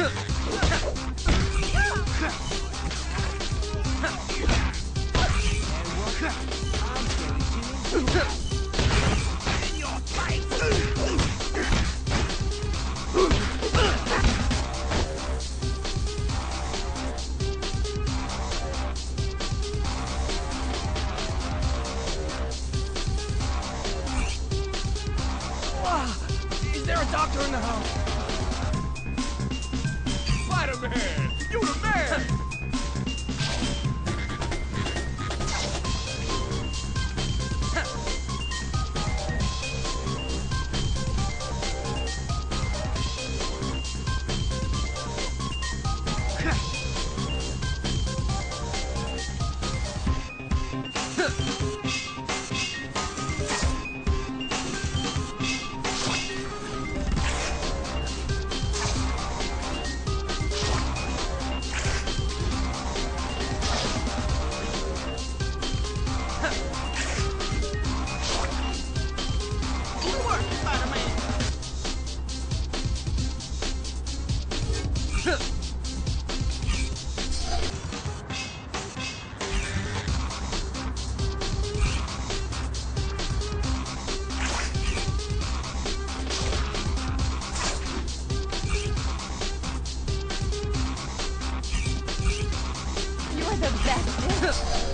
Ah, is there a doctor in the house? Spider-Man! You the man! The best.